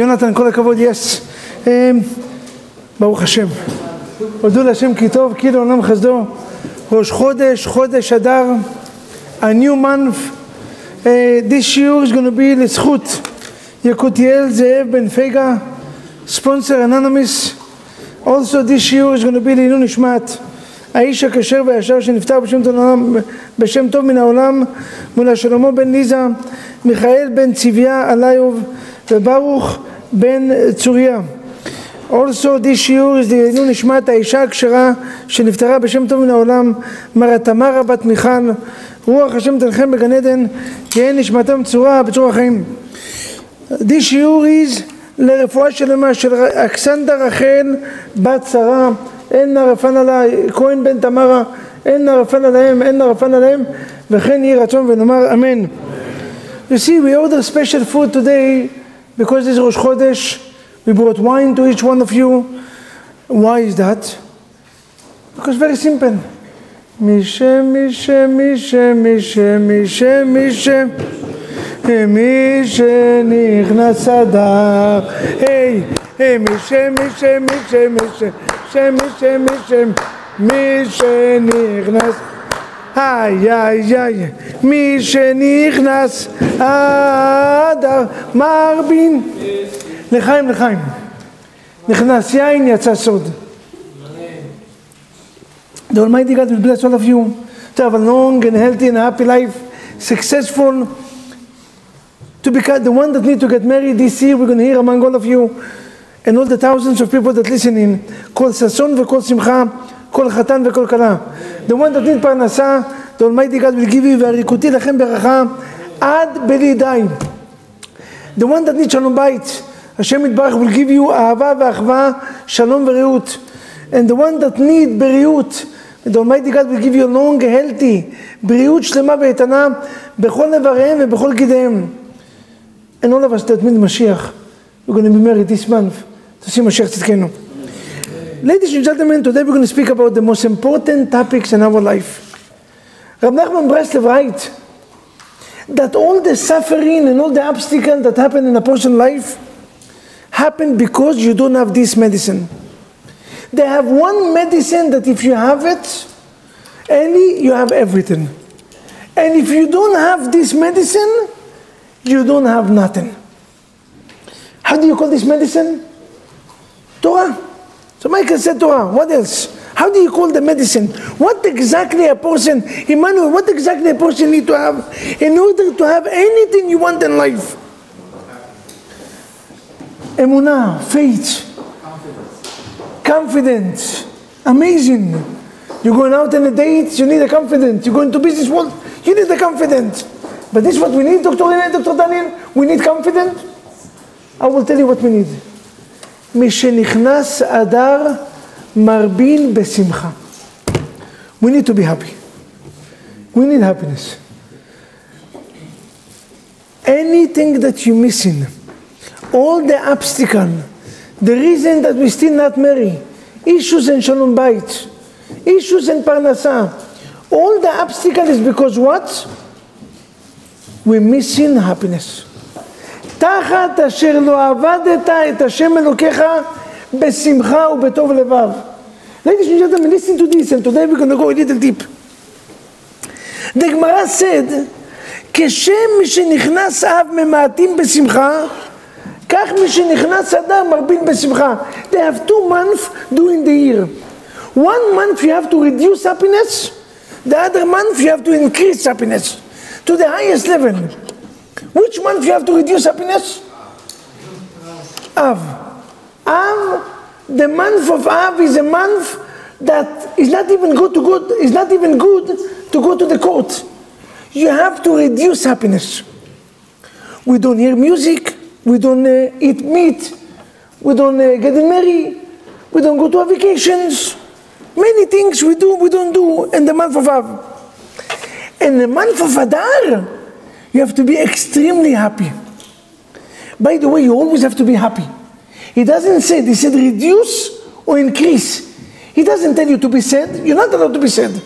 יונתן, כל הכבוד, יס. ברוך השם. הודו להשם כי טוב, כי לעולם חסדו. ראש חודש, חודש אדר, a new month. Uh, this year is going to be לזכות יקותיאל זאב בן פגה, sponsor anonymous. Also this year is going to be לעילוי נשמת האיש הכשר והישר שנפטר בשם טוב, העולם, בשם טוב מן העולם מול שלמה בן ליזה, מיכאל בן צביה עליוב וברוך בן צוריה. Also this year is לעילוי נשמת האישה הכשרה שנפטרה בשם טוב מן העולם מרה תמרה בת מיכל רוח השם תנחם בגן עדן תהיה נשמתם צורה בצור החיים. This year is לרפואה שלמה של אכסנדה רחל בת שרה אין נרפן עלי כהן בן תמרה אין נרפן עליהם אין נרפן עליהם וכן יהי רצון ונאמר אמן. You see we order special food today because this Rosh Chodesh we brought wine to each one of you. Why is that? Because very simple. מישה מישה מישה מישה מישה מישה מי שנכנס אדר, היי, היי, מי ש, מי ש, מי ש, מי ש, ש, מי איי, איי, איי, מי שנכנס אדר, מרבין, לחיים, לחיים, נכנס יין, יצא סוד. The Almighty God will bless all of you to have a long and healthy and happy life, successful, to become the one that need to get married this year, we're going to hear among all of you and all the thousands of people that listen in, כל ששון וכל שמחה, כל חתן וכל כלה. The one that need פרנסה, the Almighty God will give you, והריקותי לכם ברכה עד בלי די. The one that need שלום בית, השם יתברך will give you אהבה ואחווה, שלום ורעות. And the one that need בריאות, the Almighty God will give you long, healthy, בריאות שלמה ואיתנה בכל איבריהם ובכל גידיהם. And all of us that meet Mashiach, we're going to be married this month to see Mashiach Tzidkenu. Ladies and gentlemen, today we're going to speak about the most important topics in our life. Rab Nachman Breslev writes that all the suffering and all the obstacles that happen in a person's life happen because you don't have this medicine. They have one medicine that if you have it, Eli, you have everything. And if you don't have this medicine, you don't have nothing. How do you call this medicine? Torah. So Michael said to her, What else? How do you call the medicine? What exactly a person, Emmanuel, what exactly a person need to have in order to have anything you want in life? Emunah, faith, confidence, amazing. You're going out on a date, you need a confidence. You're going to business world, you need a confidence. But this is what we need, Dr. Rene, Dr. Daniel? We need confidence? I will tell you what we need. משנכנס אדר מרבין בשמחה. We need to be happy. We need happiness. Anything that you're missing, all the obstacle, the reason that we still not marry, issues in shalom bait, issues in parnasa, all the obstacle is because what? we're missing happiness. תחת אשר לא עבדת את השם אלוקיך בשמחה ובטוב לבב. Ladies and gentlemen, listen to this, and today we're going to go a little deep. The Gemara said, כשם משנכנס אב ממעטים בשמחה, כך משנכנס אדם מרבין בשמחה. They have two months during the year. One month you have to reduce happiness, the other month you have to increase happiness to the highest level. Which month you have to reduce happiness? Av. Av, the month of Av is a month that is not even good to go, is not even good to go to the court. You have to reduce happiness. We don't hear music, we don't uh, eat meat, we don't uh, get married, we don't go to our vacations. Many things we do, we don't do in the month of Av. In the month of Adar, you have to be extremely happy. By the way, you always have to be happy. He doesn't say, he said reduce or increase. He doesn't tell you to be sad. You're not allowed to be sad.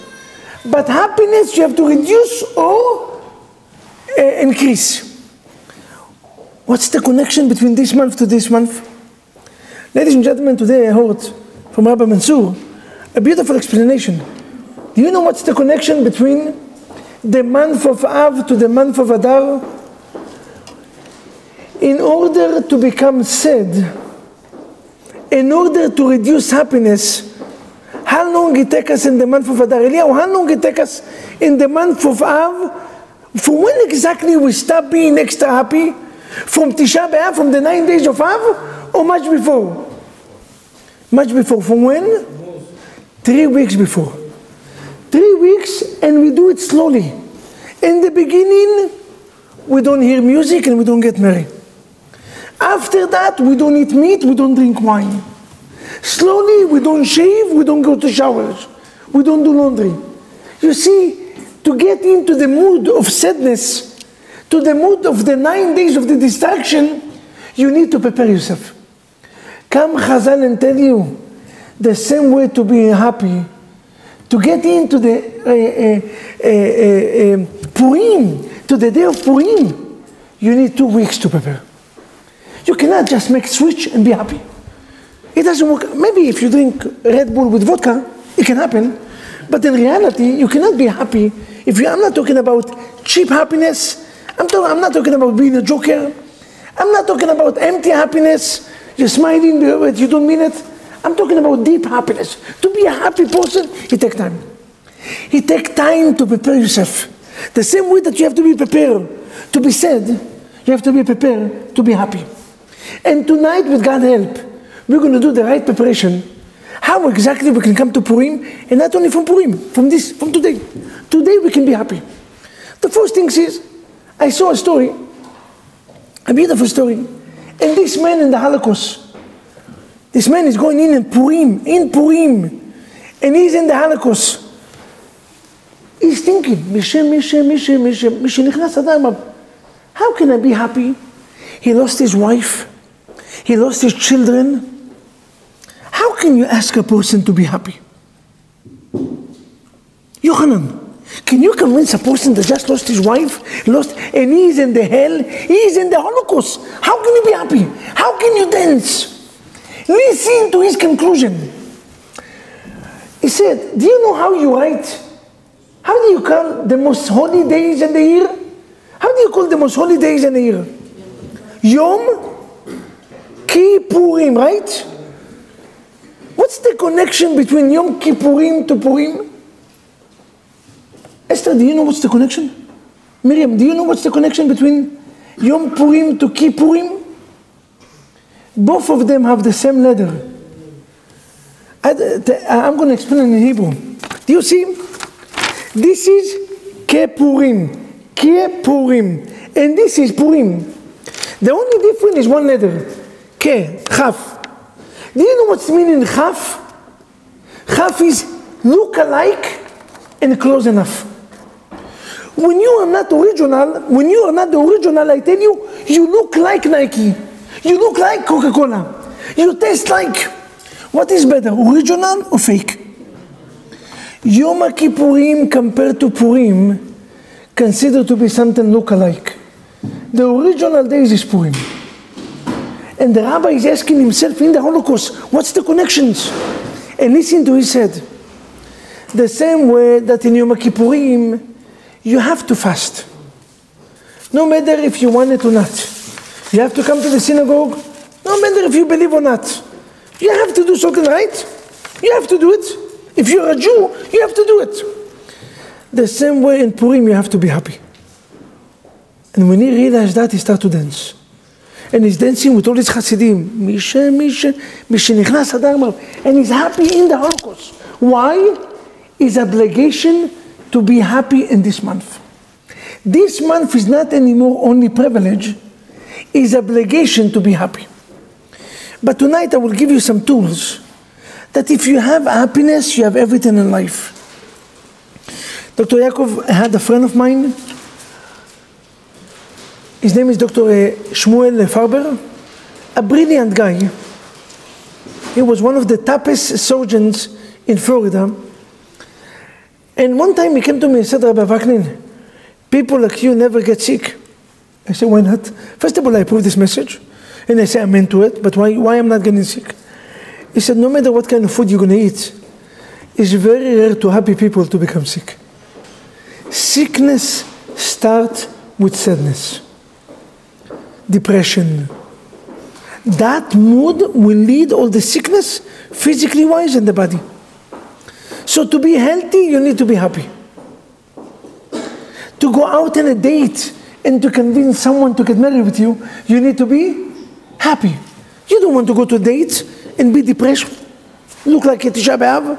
But happiness, you have to reduce or uh, increase. What's the connection between this month to this month? Ladies and gentlemen, today I heard from Rabbi Mansour a beautiful explanation. Do you know what's the connection between the month of Av to the month of Adar? In order to become sad, in order to reduce happiness, how long it take us in the month of Adar? Eliyahu, how long it take us in the month of Av? For when exactly we stop being extra happy? From Tisha B'Av, from the nine days of Av, or much before? Much before. From when? Three weeks before. Three weeks, and we do it slowly. In the beginning, we don't hear music and we don't get married. After that, we don't eat meat, we don't drink wine. Slowly, we don't shave, we don't go to showers, we don't do laundry. You see, to get into the mood of sadness, to the mood of the nine days of the distraction, you need to prepare yourself. Come Chazal and tell you the same way to be happy, to get into the uh, uh, Purim, to the day of Purim, you need two weeks to prepare. You cannot just make switch and be happy. It doesn't work. Maybe if you drink Red Bull with vodka, it can happen. But in reality, you cannot be happy if you, I'm not talking about cheap happiness. I'm, talk, I'm not talking about being a joker. I'm not talking about empty happiness. You're smiling, but you don't mean it. I'm talking about deep happiness. To be a happy person, it takes time. It takes time to prepare yourself. The same way that you have to be prepared to be sad, you have to be prepared to be happy. And tonight, with God's help, we're going to do the right preparation. How exactly we can come to Purim, and not only from Purim, from this, from today. Today we can be happy. The first thing is, I saw a story, a beautiful story, and this man in the Holocaust, this man is going in in Purim, in Purim, and he's in the Holocaust. He's thinking, Mishem, Mishem, Mishem, Mishem, Mishem, how can I be happy? He lost his wife, he lost his children. How can you ask a person to be happy? Yochanan, can you convince a person that just lost his wife, lost, and he's in the hell, he's in the Holocaust? How can you be happy? How can you dance? Listen to his conclusion. He said, Do you know how you write? How do you call the most holy days in the year? How do you call the most holy days in the year? Yom Kippurim, right? What's the connection between Yom Kippurim to Purim? Esther, do you know what's the connection? Miriam, do you know what's the connection between Yom Purim to Kippurim? Both of them have the same letter. I, am going to explain in Hebrew. Do you see? This is Kippurim. Kippurim. And this is Purim. The only difference is one letter. K, Chaf. Do you know what's meaning Chaf? Chaf is look alike and close enough. When you are not original, when you are not the original, I tell you, you look like Nike. You look like Coca-Cola. You taste like. What is better, original or fake? Yom Kippurim compared to Purim, considered to be something look alike. The original days is Purim. And the rabbi is asking himself in the Holocaust, what's the connections? And listen to his said, the same way that in Yom Kippurim, you have to fast. No matter if you want it or not. You have to come to the synagogue, no matter if you believe or not. You have to do something right. You have to do it. If you're a Jew, you have to do it. The same way in Purim, you have to be happy. And when he realized that, he started to dance. And he's dancing with all his Hasidim. Misha, Misha, Misha Nichnas And he's happy in the Holocaust. Why? His obligation to be happy in this month. This month is not anymore only privilege, it's obligation to be happy. But tonight I will give you some tools that if you have happiness, you have everything in life. Dr. Yaakov had a friend of mine. His name is Dr. Eh, Shmuel Farber, a brilliant guy. He was one of the toughest surgeons in Florida. And one time he came to me and said, Rabbi Vaknin, people like you never get sick. I said, why not? First of all, I approve this message. And I say, I'm into it, but why, why I'm not getting sick? He said, no matter what kind of food you're going to eat, it's very rare to happy people to become sick. Sickness starts with sadness, depression. That mood will lead all the sickness, physically wise, in the body. So to be healthy, you need to be happy. To go out on a date and to convince someone to get married with you, you need to be happy. You don't want to go to a date and be depressed, look like a Tisha B'Av,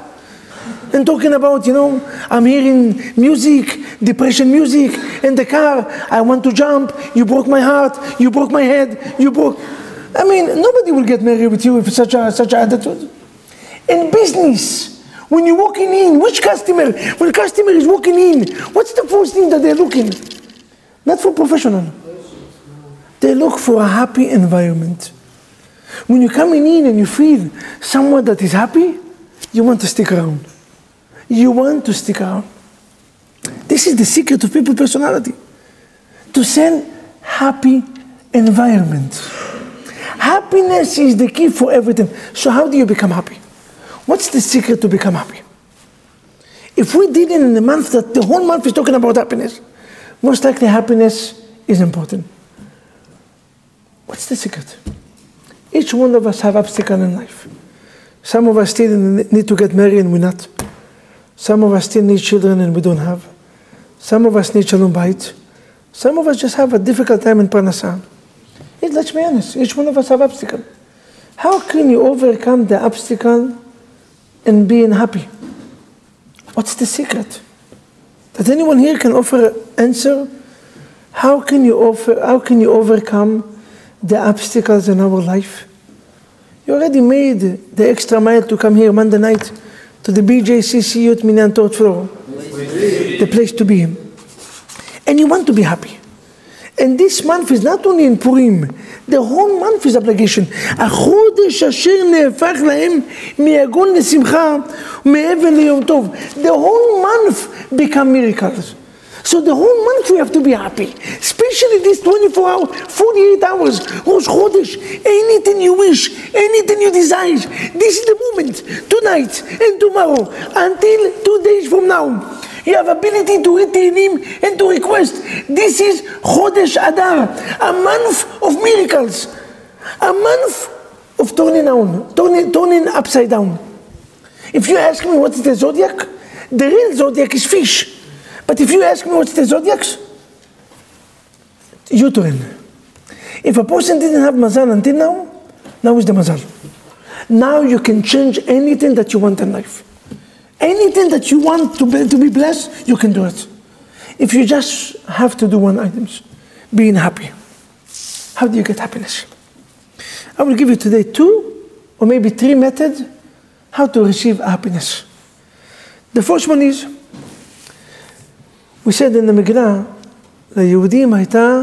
and talking about, you know, I'm hearing music, depression music in the car, I want to jump, you broke my heart, you broke my head, you broke... I mean, nobody will get married with you with such a such attitude. In business, when you're walking in, which customer, when a customer is walking in, what's the first thing that they're looking? Not for professional. They look for a happy environment. When you're coming in and you feel someone that is happy, you want to stick around. You want to stick around. This is the secret of people's personality. To send happy environment. Happiness is the key for everything. So how do you become happy? What's the secret to become happy? If we did it in the month that the whole month is talking about happiness, most likely happiness is important. What's the secret? Each one of us have obstacles in life. Some of us still need to get married and we're not. Some of us still need children and we don't have. Some of us need shalom bait. Some of us just have a difficult time in Parnasah. Let's be honest, each one of us have obstacle. How can you overcome the obstacle and being happy? What's the secret? That anyone here can offer an answer? How can you offer how can you overcome the obstacles in our life? You already made the extra mile to come here Monday night to the BJCC Youth Minyan Torah floor. The place to be. And you want to be happy. And this month is not only in Purim, the whole month is obligation. החודש אשר נהפך להם מיגון לשמחה מאבן ליום טוב. The whole month become miracles. So the whole month we have to be happy, especially this 24 hours, 48 hours, Rosh Chodesh, anything you wish, anything you desire. This is the moment, tonight and tomorrow, until two days from now. You have ability to read Tehillim and to request. This is Chodesh Adar, a month of miracles, a month of turning down, turning, turning upside down. If you ask me what's the zodiac, the real zodiac is fish. But if you ask me what's the zodiacs, uterine. If a person didn't have mazal until now, now is the mazal. Now you can change anything that you want in life. Anything that you want to be, to be blessed, you can do it. If you just have to do one item, being happy. How do you get happiness? I will give you today two or maybe three methods how to receive happiness. The first one is, we said in the Megillah, ליהודים הייתה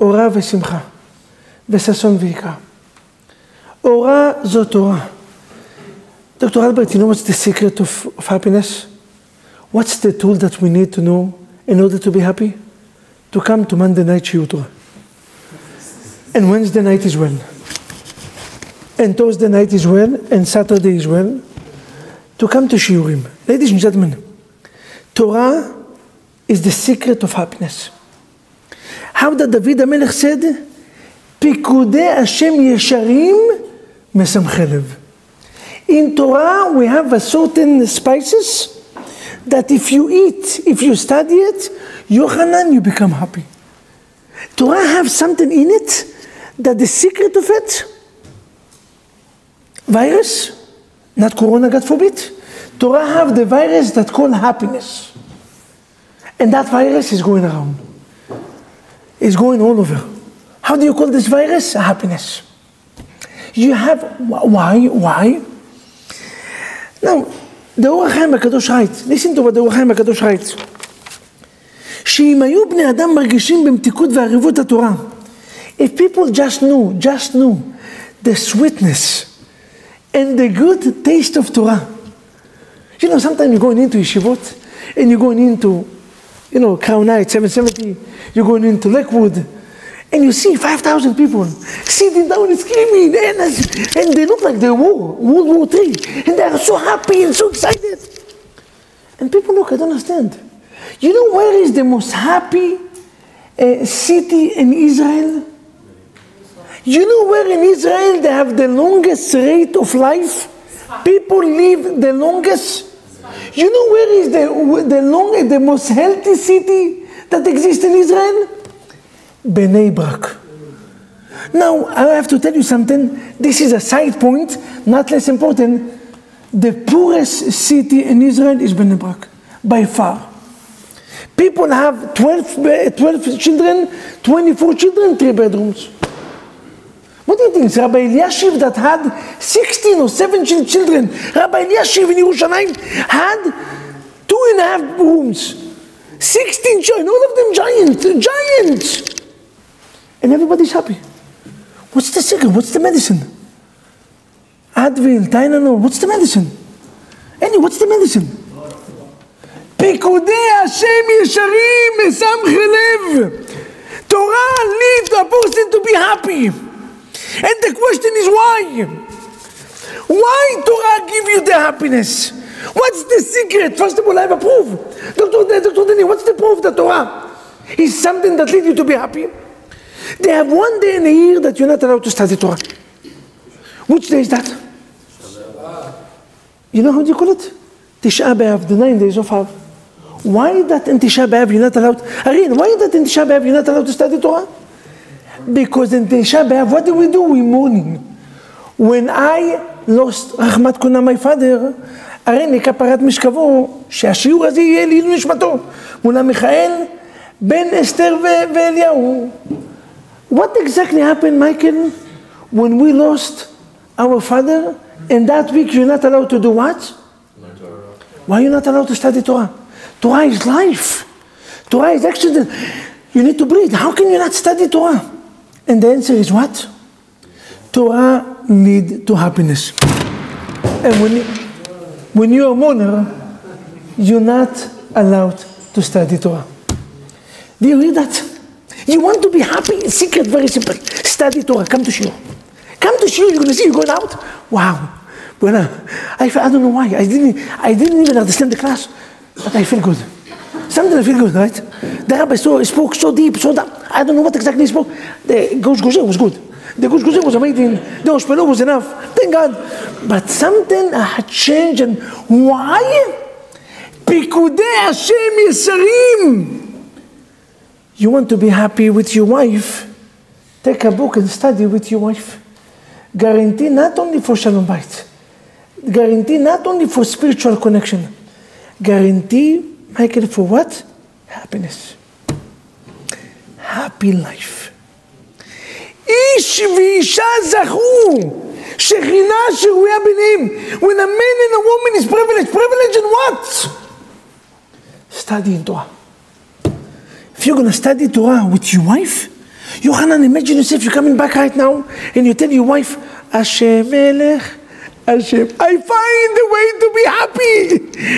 אורה ושמחה, וששון ויקרא. אורה זו תורה. Dr. Albert, you know what's the secret of, of happiness? What's the tool that we need to know in order to be happy? To come to Monday night Shiur And Wednesday night is well. And Thursday night is well. And Saturday is well. To come to Shiurim. Ladies and gentlemen, Torah is the secret of happiness. How did David HaMelech said? פיקודי השם ישרים משמחי לב. In Torah, we have a certain spices that if you eat, if you study it, Yochanan, you become happy. Torah have something in it that the secret of it, virus, not corona, God forbid. Torah have the virus that called happiness. And that virus is going around. It's going all over. How do you call this virus? Happiness. You have, why? Why? Now, the אור החיים הקדוש writes, listen to what the אור החיים הקדוש writes, שאם היו בני אדם מרגישים במתיקות ועריבות התורה, if people just knew, just knew the sweetness and the good taste of Torah. You know, sometimes you're going into yeshivot and you're going into, you know, Crown Heights, 770, you're going into Lakewood, and you see 5,000 people sitting down and screaming, and, and they look like they war, World War III, and they are so happy and so excited. And people look, I don't understand. You know where is the most happy uh, city in Israel? You know where in Israel they have the longest rate of life? People live the longest. You know where is the, the, long, the most healthy city that exists in Israel? Bnei Brak. Now, I have to tell you something. This is a side point, not less important. The poorest city in Israel is Bnei Brak, by far. People have 12, uh, 12 children, 24 children, three bedrooms. What do you think? Rabbi Eliashiv that had 16 or 17 children. Rabbi Eliashiv in Yerushalayim had two and a half rooms. 16 children, all of them giants, giants And everybody's happy. What's the secret? What's the medicine? Advil, Tylenol, what's the medicine? Anyway, what's the medicine? פיקודי השם ישרים מסמכי לב. Torah leads a person to be happy. And the question is why? Why Torah give you the happiness? What's the secret? First of all, I have a proof. Dr. Dr. Danny, what's the proof that Torah is something that leads you to be happy? They have one day in a year that you're not allowed to study Torah. Which day is that? You know how do you call it? Tisha B'Av, the nine days of Av. Why that in Tisha B'Av you're not allowed? Again, why that in Tisha B'Av you're not allowed to study Torah? Because in Tisha B'Av, what do we do? We mourning. When I lost רחמת קונה my father, הרי לכפרת משכבו, שהשיעור הזה יהיה לעילוי נשמתו, מול המיכאל, בן אסתר ואליהו. What exactly happened, Michael, when we lost our father? And that week you're not allowed to do what? Why are you not allowed to study Torah? Torah is life. Torah is action. You need to breathe. How can you not study Torah? And the answer is what? Torah lead to happiness. And when, when you're a mourner, you're not allowed to study Torah. Do you read that? You want to be happy? Secret, very simple. Study Torah. Come to Shiur. Come to Shiur. You're going to see you going out. Wow. Well, uh, I, I don't know why. I didn't, I didn't even understand the class, but I feel good. Something I feel good, right? The rabbi so, spoke so deep, so that I don't know what exactly he spoke. The Gush Guzhe was good. The Gush Guzhe was amazing. The Oshpelo was enough. Thank God. But something had changed. And why? פיקודי השם ישרים you want to be happy with your wife? Take a book and study with your wife. Guarantee not only for Shalom Bait, guarantee not only for spiritual connection, guarantee, Michael, for what? Happiness. Happy life. איש ואישה זכו שכינה שרויה ביניהם. When a man and a woman is privileged, privileged in what? Studying Torah. If you're going to study Torah with your wife, Yohanan, imagine yourself, you're coming back right now, and you tell your wife, Hashem Melech, Hashem, I find a way to be happy.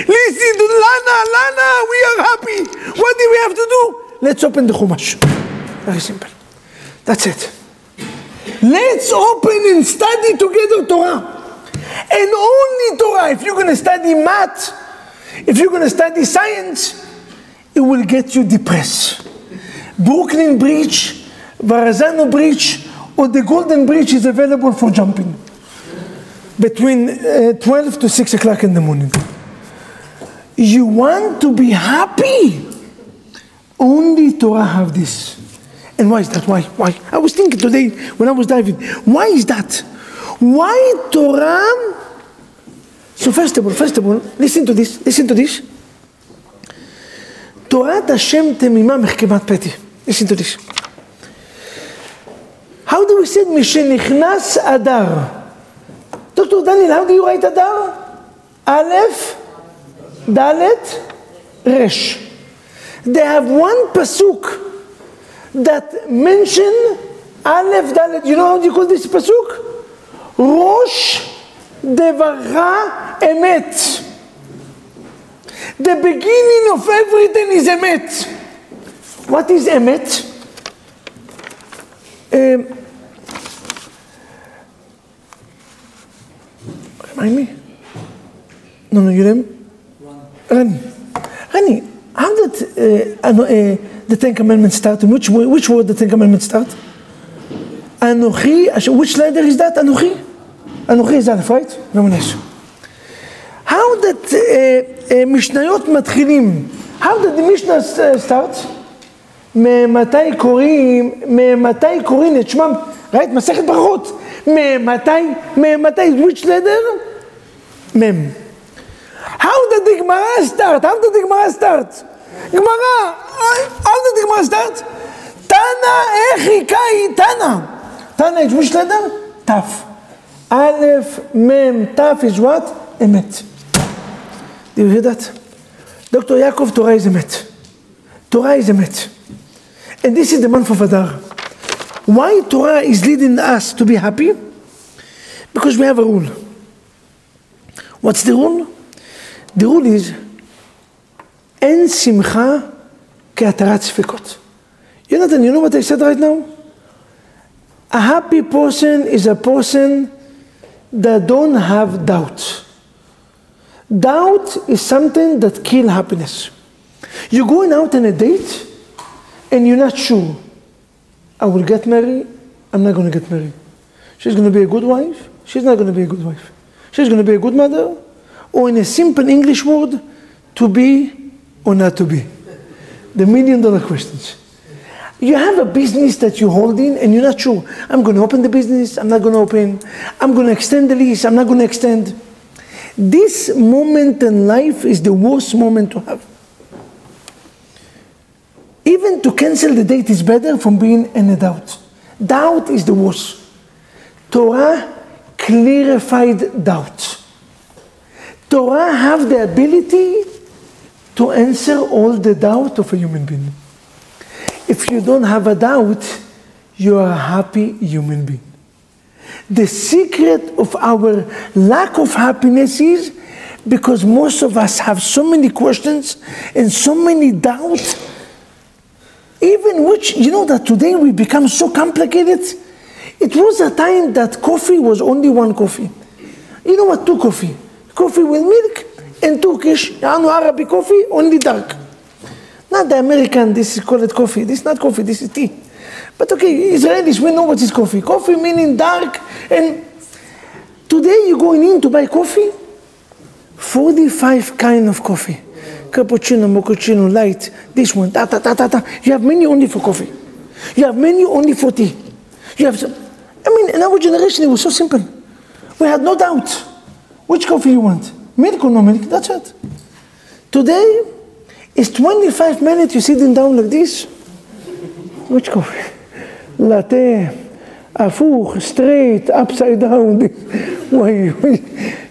Listen to Lana, Lana, we are happy. What do we have to do? Let's open the Chumash. Very simple. That's it. Let's open and study together Torah. And only Torah. If you're going to study math, if you're going to study science, it will get you depressed. Brooklyn Bridge, Verrazano Bridge, or the Golden Bridge is available for jumping between uh, 12 to 6 o'clock in the morning. You want to be happy? Only Torah have this. And why is that? Why? Why? I was thinking today when I was diving, why is that? Why Torah? So first of all, first of all, listen to this, listen to this. תורת השם תמימה מחכמת פתי. to this. How do we say משנכנס אדר? דוקטור דניאל, how do you write אדר? א', ד', ר'. They have one pasuk that mention א', ד', you know how you call this pasuk? ראש דברך אמת. The beginning of everything is emet. What is emet? Um, remind me? No, no, you name? Rani. Rani, how did uh, uh, the Ten Commandments start? In which, which word the Ten Commandments start? Anochi, which letter is that? Anochi? Anochi is Aleph, right? Very uh, uh, משניות מתחילים? How did the Mishnah start? ממתי קוראים, ממתי קוראים את שמם, ראית? מסכת ברכות. ממתי, ממתי, which letter? מם. How did the Gemara start? How did the Gemara start? Gemara, how did the Gemara start? Tana echikai Tana. Tana is which letter? Taf. Aleph, Mem, Taf is what? Emet. Do you hear that? Dr. Yaakov, Torah is emet. Torah is emet. And this is the month of Adar. Why Torah is leading us to be happy? Because we have a rule. What's the rule? The rule is אין שמחה כהתרת ספקות. יונתן, you know what I said right now? A happy person is a person that don't have doubts. Doubt is something that kill happiness. You're going out on a date and you're not sure. I will get married, I'm not going to get married. She's going to be a good wife, she's not going to be a good wife. She's going to be a good mother, or in a simple English word, to be or not to be. The million dollar questions. You have a business that you're holding and you're not sure. I'm going to open the business, I'm not going to open. I'm going to extend the lease, I'm not going to extend. This moment in life is the worst moment to have. Even to cancel the date is better from being in a doubt. Doubt is the worst. Torah clarified doubt. Torah have the ability to answer all the doubt of a human being. If you don't have a doubt, you are a happy human being. The secret of our lack of happiness is because most of us have so many questions and so many doubts, even which, you know, that today we become so complicated. It was a time that coffee was only one coffee. You know what, two coffee. Coffee with milk and Turkish, no Arabic coffee, only dark. Not the American, this is called coffee. This is not coffee, this is tea. But okay, Israelis, we know what is coffee. Coffee meaning dark. And today you're going in to buy coffee, 45 kind of coffee. Cappuccino, mochaccino, light, this one, ta ta ta ta ta. You have menu only for coffee. You have menu only for tea. You have, some, I mean, in our generation it was so simple. We had no doubt. Which coffee you want? Milk or no milk? That's it. Today, it's 25 minutes you sitting down like this. Which coffee? Latte, הפוך, straight, upside down. why,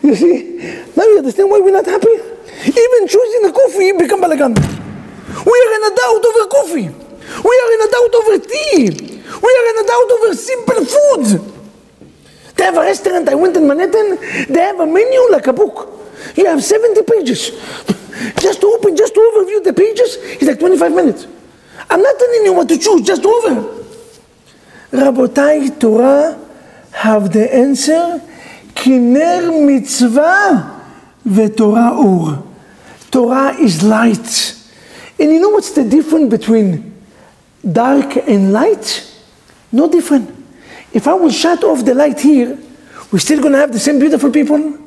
you see? Now you understand why we're not happy? Even choosing a coffee become balagan. We are in a doubt over coffee. We are in a doubt over tea. We are in a doubt over simple food. They have a restaurant, I went in Manhattan, they have a menu like a book. You have 70 pages. just to open, just to overview the pages, it's like 25 minutes. I'm not telling you what to choose, just over. Rabotai Torah have the answer, Kiner mitzvah veTorah or. Torah is light. And you know what's the difference between dark and light? No different. If I will shut off the light here, we're still going to have the same beautiful people.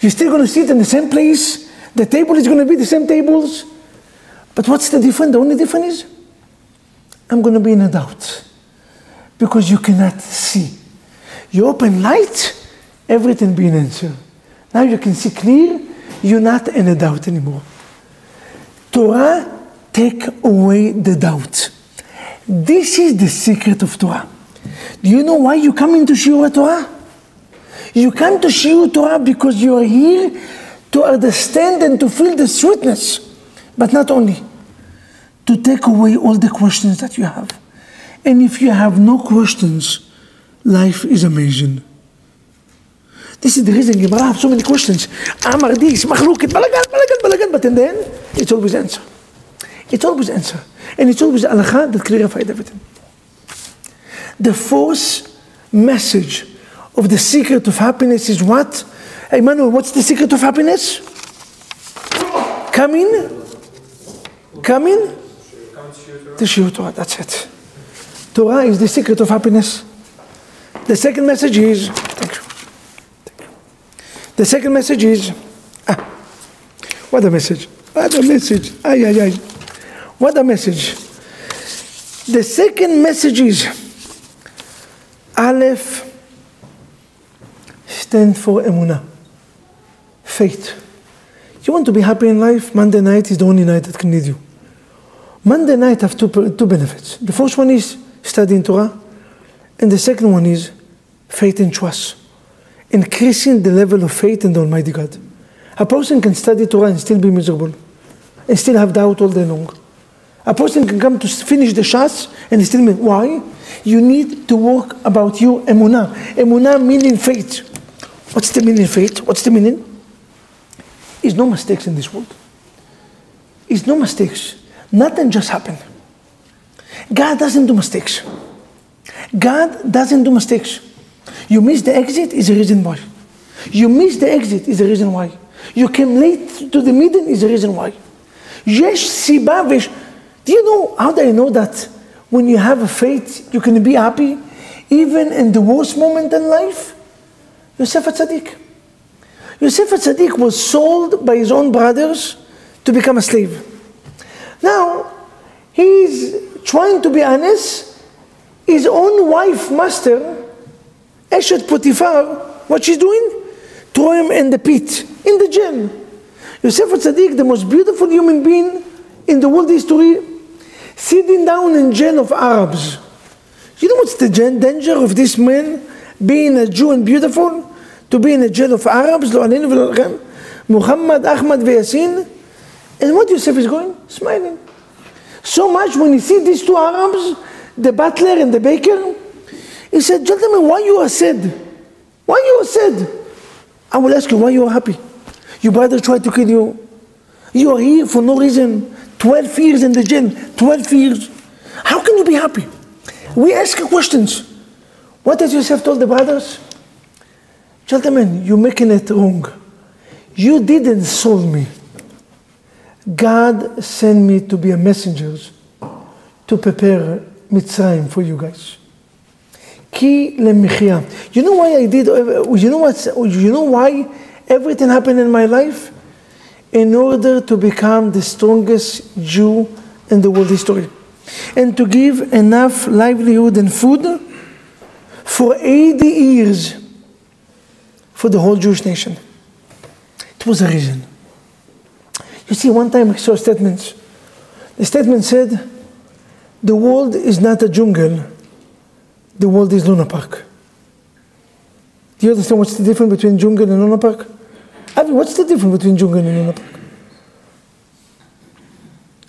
You're still going to sit in the same place. The table is going to be the same tables. But what's the difference? The only difference is I'm going to be in a doubt because you cannot see. You open light, everything being answered. Now you can see clear, you're not in a doubt anymore. Torah take away the doubt. This is the secret of Torah. Do you know why you come into Shiur Torah? You come to Shiur Torah because you are here to understand and to feel the sweetness, but not only, to take away all the questions that you have. And if you have no questions, life is amazing. This is the reason Gemara have so many questions. Amar this, machluket, balagan, balagan, balagan, but in the end, it's always answer. It's always answer. And it's always Allah that clarified everything. The fourth message of the secret of happiness is what? Emmanuel, what's the secret of happiness? Come in. Come in. The Shiur Torah, that's it. Torah is the secret of happiness. The second message is, thank you. Thank you. The second message is, ah, what a message. What a message. Ay, ay, ay. What a message. The second message is, Aleph stand for emunah, faith. You want to be happy in life? Monday night is the only night that can lead you. Monday night have two, two benefits. The first one is studying Torah, and the second one is faith and trust. Increasing the level of faith in the Almighty God. A person can study Torah and still be miserable, and still have doubt all day long. A person can come to finish the Shas and still be, why? You need to work about your emunah. Emunah meaning faith. What's the meaning faith? What's the meaning? Is no mistakes in this world. Is no mistakes. Nothing just happened. God doesn't do mistakes. God doesn't do mistakes. You miss the exit is the reason why. You miss the exit is the reason why. You came late to the meeting is the reason why. Yes, sibavish. Do you know how do I know that when you have a faith, you can be happy even in the worst moment in life? Yosef Atzadik. Yosef Tzaddik was sold by his own brothers to become a slave. Now, he's trying to be honest. His own wife, master, Eshet Potiphar, what she's doing? Throw him in the pit, in the jail. Yosef Tzaddik, the most beautiful human being in the world history, sitting down in jail of Arabs. You know what's the danger of this man being a Jew and beautiful? To be in a jail of Arabs, Muhammad, Ahmad, Yasin. And what Yosef is going? Smiling. So much when he see these two Arabs, the butler and the baker, he said, Gentlemen, why you are sad? Why you are sad? I will ask you, why you are happy? Your brother tried to kill you. You are here for no reason. 12 years in the jail. 12 years. How can you be happy? We ask questions. What does Yosef told the brothers? Gentlemen, you're making it wrong. You didn't solve me. God sent me to be a messenger to prepare Mitzrayim for you guys. Ki. You know why I did, you know what, you know why everything happened in my life? In order to become the strongest Jew in the world history. And to give enough livelihood and food for 80 years for the whole Jewish nation. It was a reason. You see, one time I saw statements. The statement said, the world is not a jungle, the world is Luna Park. Do you understand what's the difference between jungle and Luna Park? I mean, what's the difference between jungle and Luna Park?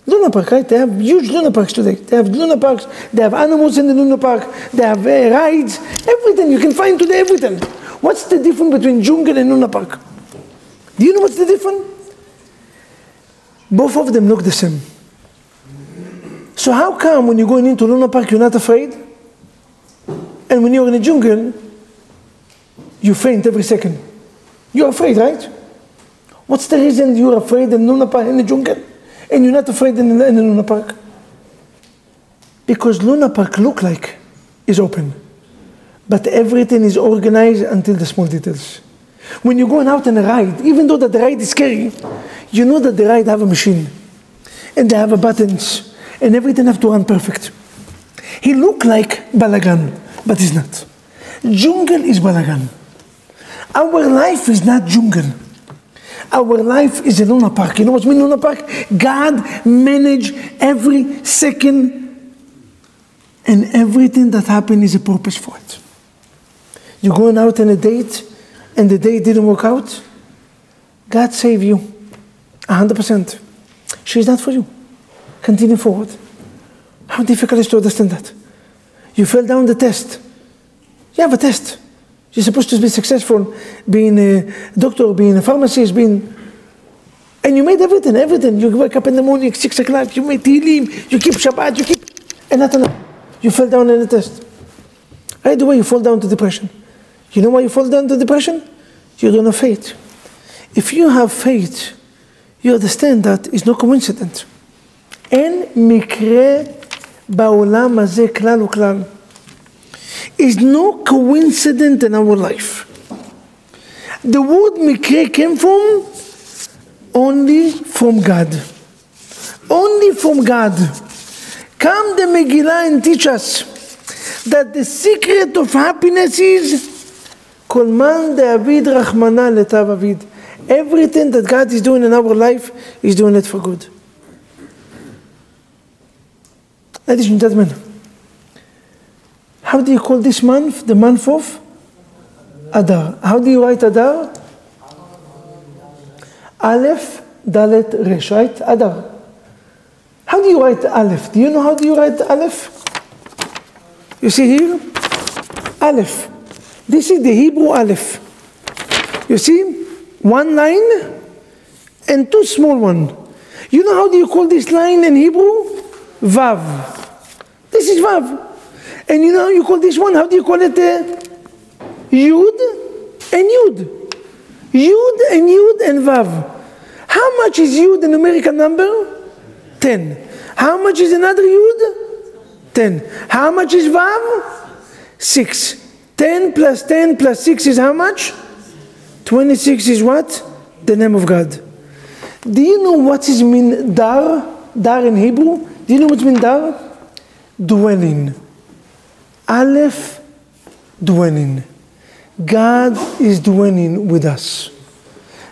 Luna Park, right? They have huge Luna Parks today. They have Luna Parks, they have animals in the Luna Park, they have uh, rides, everything. You can find today everything. What's the difference between jungle and Luna Park? Do you know what's the difference? Both of them look the same. So how come when you're going into Luna Park you're not afraid? And when you're in the jungle, you faint every second. You're afraid, right? What's the reason you're afraid in Luna Park in the jungle and you're not afraid in in Luna Park? Because Luna Park look like is open, but everything is organized until the small details. When you're going out on a ride, even though that the ride is scary, you know that the ride have a machine and they have a buttons and everything have to run perfect. He look like balagan, but he's not. Jungle is balagan. Our life is not jungle. Our life is a Luna Park. You know what's mean Luna Park? God manage every second and everything that happened is a purpose for it. You're going out on a date and the date didn't work out. God save you. 100%. She's not for you continue forward. How difficult is to understand that? You fell down the test. You have a test. You're supposed to be successful, being a doctor, being a pharmacist, being. And you made everything, everything. You wake up in the morning, six o'clock, you made Tehillim, you keep Shabbat, you keep. And not enough. You fell down in the test. Either way, you fall down to depression. You know why you fall down to depression? You don't have faith. If you have faith, you understand that it's no coincidence. אין מקרה בעולם הזה כלל וכלל. Is no coincidence in our life. The word מקרה came from only from God. Only from God. Come the Megillah and teach us that the secret of happiness is כל man דאביד רחמנא לטב אביד. Everything that God is doing in our life, He's doing it for good. Ladies and gentlemen, how do you call this month? The month of Adar. How do you write Adar? Aleph, Dalet, Resh, right? Adar. How do you write Aleph? Do you know how do you write Aleph? You see here? Aleph. This is the Hebrew Aleph. You see? One line and two small one. You know how do you call this line in Hebrew? Vav. This is Vav. And you know how you call this one? How do you call it? Uh, Yud and Yud. Yud and Yud and Vav. How much is Yud an numerical number? 10. How much is another Yud? 10. How much is Vav? 6. 10 plus 10 plus 6 is how much? 26 is what? The name of God. Do you know what is mean dar? Dar in Hebrew? Do you know what mean dar? Dwelling. Aleph, dwelling. God is dwelling with us.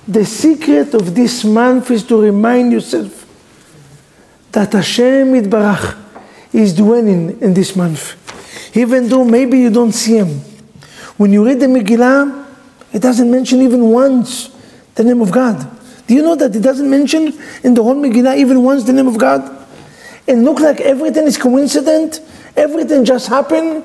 The secret of this month is to remind yourself that Hashem Yitbarach is dwelling in this month. Even though maybe you don't see Him. When you read the Megillah, it doesn't mention even once the name of God. Do you know that it doesn't mention in the whole Megillah even once the name of God? It look like everything is coincident, everything just happened.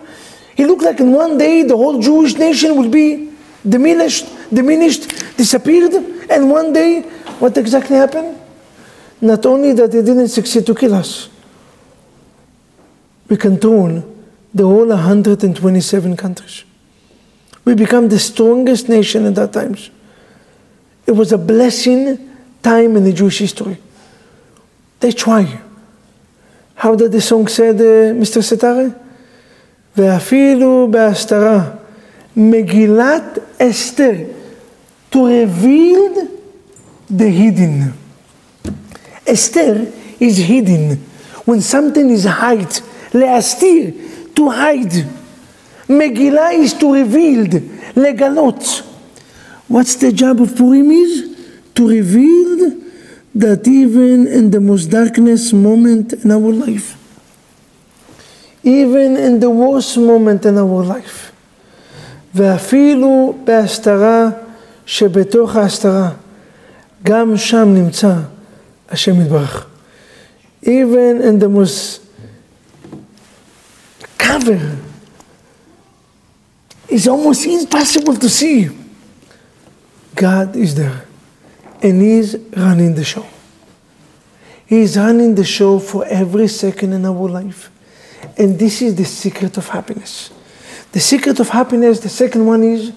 It looked like in one day the whole Jewish nation will be diminished, diminished, disappeared, and one day, what exactly happened? Not only that they didn't succeed to kill us, we control the whole 127 countries. We become the strongest nation at that times. It was a blessing time in the Jewish history. They try. How did the song said, uh, Mr. Setare? ואפילו בהסתרה, מגילת אסתר, to reveal the hidden. Esther is hidden. When something is hide, להסתיר, to hide. Megillah is to reveal, legalot. What's the job of Purim is? To reveal that even in the most darkness moment in our life, even in the worst moment in our life, ואפילו בהסתרה שבתוך ההסתרה, גם שם נמצא השם יתברך. Even in the most cover, it's almost impossible to see. God is there and He's running the show. He's running the show for every second in our life. And this is the secret of happiness. The secret of happiness, the second one is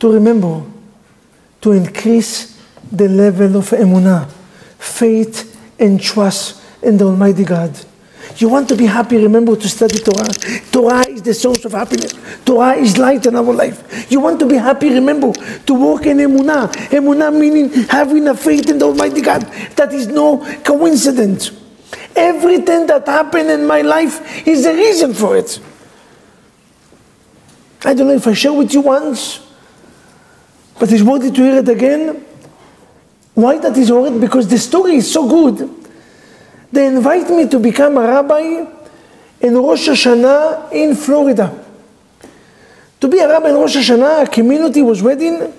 to remember, to increase the level of emunah, faith and trust in the Almighty God. You want to be happy, remember to study Torah. Torah is the source of happiness. Torah is light in our life. You want to be happy, remember to walk in emunah. Emunah meaning having a faith in the Almighty God. That is no coincidence. Everything that happened in my life is a reason for it. I don't know if I shared with you once, but it's worthy to hear it again. Why that is worth? Because the story is so good. They invite me to become a rabbi in Rosh Hashanah in Florida. To be a rabbi in Rosh Hashanah, a community was wedding.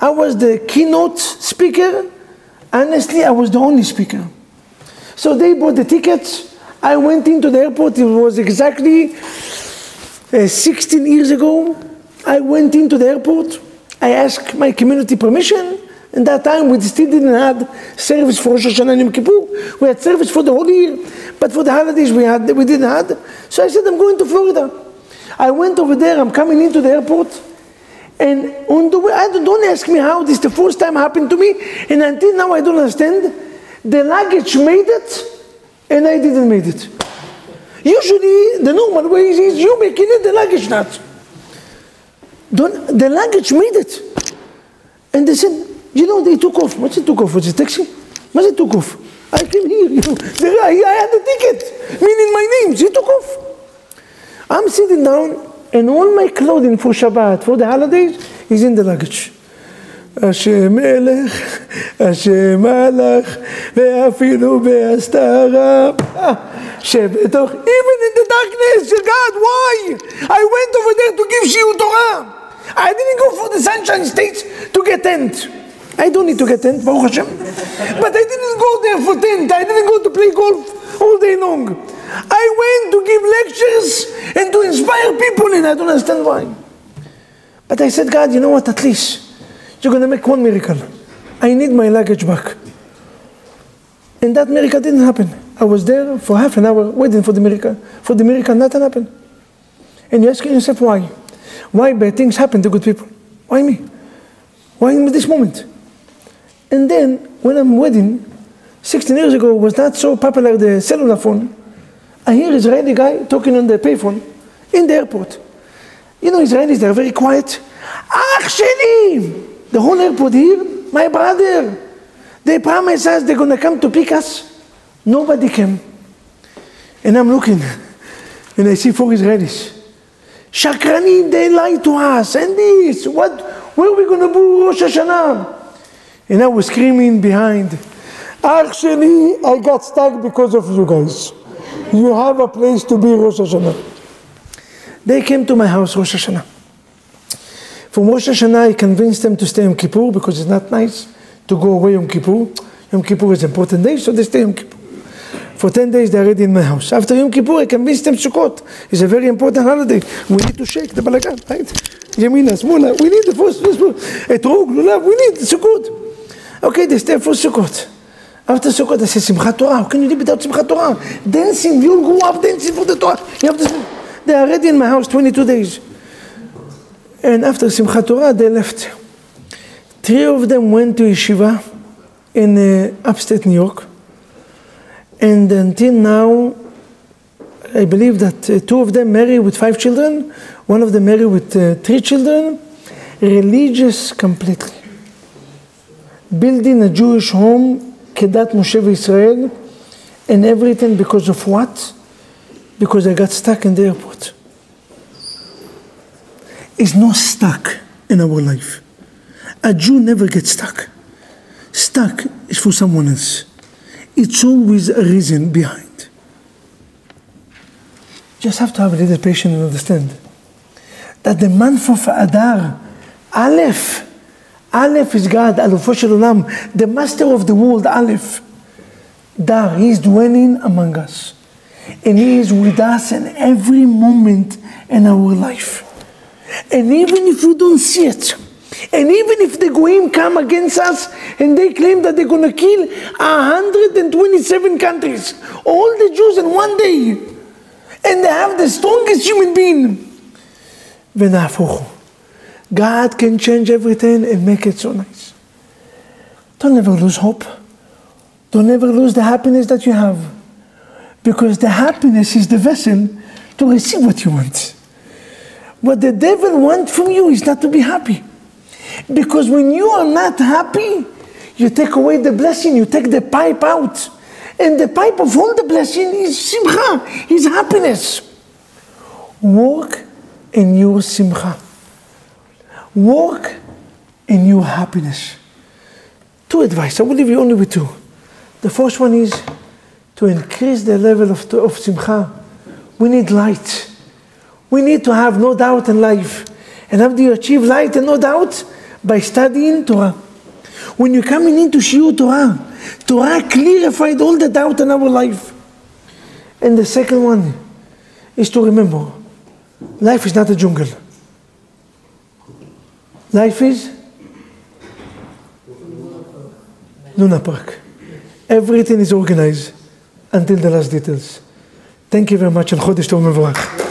I was the keynote speaker. Honestly, I was the only speaker. So they bought the tickets. I went into the airport. It was exactly uh, 16 years ago. I went into the airport. I asked my community permission. In that time, we still didn't have service for Rosh Hashanah and Yom Kippur. We had service for the whole year, but for the holidays we had, we didn't have. So I said, I'm going to Florida. I went over there, I'm coming into the airport, and on the way, I don't, don't ask me how this the first time happened to me, and until now I don't understand. The luggage made it, and I didn't make it. Usually, the normal way is you making it, the luggage not. Don't, the luggage made it. And they said, you know, they took off. What it took off? Was it taxi? What it took off? I came here, you know. The, I, I had the ticket, meaning my name. She took off. I'm sitting down, and all my clothing for Shabbat, for the holidays, is in the luggage. השם מלך, השם מלך, ואפילו בהסתרה. שבתוך, even in the darkness, God, why? I went over there to give שיעור תורה. I didn't go for the sunshine states to get tent. I don't need to get tent, Baruch Hashem. But I didn't go there for tent. I didn't go to play golf all day long. I went to give lectures and to inspire people, and I don't understand why. But I said, God, you know what? At least you're going to make one miracle. I need my luggage back. And that miracle didn't happen. I was there for half an hour waiting for the miracle. For the miracle, nothing happened. And you're asking yourself, why? Why bad things happen to good people? Why me? Why in this moment? And then, when I'm wedding, 16 years ago was not so popular the cellular phone. I hear Israeli guy talking on the payphone in the airport. You know, Israelis, they're very quiet. Ach sheli! The whole airport here, my brother. They promised us they're going to come to pick us. Nobody came. And I'm looking, and I see four Israelis. Shakranim, they lied to us, and this, what, where are we going to do Rosh Hashanah? And I was screaming behind, actually, I got stuck because of you guys. You have a place to be Rosh Hashanah. They came to my house Rosh Hashanah. From Rosh Hashanah, I convinced them to stay on Kippur because it's not nice to go away on Kippur. Yom Kippur is an important day, so they stay on Kippur. For 10 days, they're already in my house. After Yom Kippur, I convinced them Sukkot. It's a very important holiday. We need to shake the balagan, right? Yamina, Smula, we need the first, Etrog, Lulav, we need Sukkot. Okay, they stay for Sukkot. After Sukkot, I said, Simchat Torah. How can you live without Simchat Torah? Dancing, you all grew up dancing for the Torah. You have to, they are already in my house 22 days. And after Simchat Torah, they left. Three of them went to yeshiva in uh, upstate New York. And until now, I believe that uh, two of them married with five children, one of them married with uh, three children, religious completely. Building a Jewish home, Kedat Moshe Israel, and everything because of what? Because I got stuck in the airport. Is not stuck in our life. A Jew never gets stuck. Stuck is for someone else it's always a reason behind. Just have to have a little patience and understand that the month of Adar, Aleph, Aleph is God, Alufo the master of the world, Aleph. Dar, he is dwelling among us. And he is with us in every moment in our life. And even if we don't see it, and even if the Goyim come against us and they claim that they're going to kill 127 countries, all the Jews in one day, and they have the strongest human being, God can change everything and make it so nice. Don't ever lose hope. Don't ever lose the happiness that you have. Because the happiness is the vessel to receive what you want. What the devil wants from you is not to be happy. Because when you are not happy, you take away the blessing, you take the pipe out. And the pipe of all the blessing is simcha, is happiness. Work in your simcha. Work in your happiness. Two advice. I will leave you only with two. The first one is to increase the level of, of simcha. We need light. We need to have no doubt in life. And after you achieve light and no doubt, by studying Torah. When you're coming into Shiur Torah, Torah clarified all the doubt in our life. And the second one is to remember life is not a jungle. Life is Luna Park. Everything is organized until the last details. Thank you very much and Chodesh Tov Mevorach.